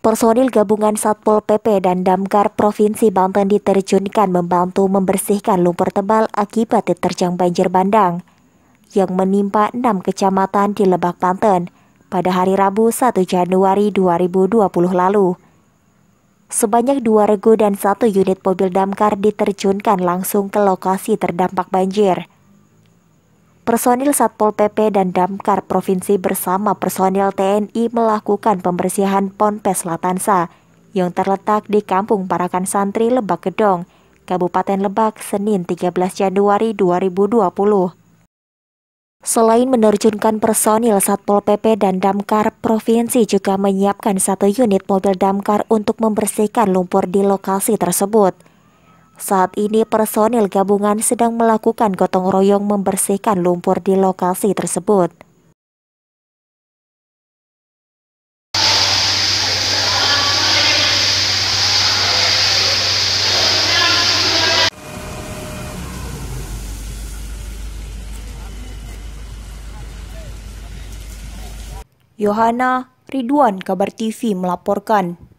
Personil gabungan Satpol PP dan Damkar Provinsi Banten diterjunkan membantu membersihkan lumpur tebal akibat diterjang banjir bandang yang menimpa enam kecamatan di Lebak, Banten pada hari Rabu 1 Januari 2020 lalu. Sebanyak dua regu dan satu unit mobil damkar diterjunkan langsung ke lokasi terdampak banjir. Personil Satpol PP dan Damkar Provinsi bersama personil TNI melakukan pembersihan Ponpes Latansa yang terletak di Kampung Parakan Santri Lebak Gedong, Kabupaten Lebak, Senin 13 Januari 2020. Selain menerjunkan personil Satpol PP dan Damkar, Provinsi juga menyiapkan satu unit mobil damkar untuk membersihkan lumpur di lokasi tersebut. Saat ini personil gabungan sedang melakukan gotong royong membersihkan lumpur di lokasi tersebut. Yohana Ridwan Kabar TV melaporkan.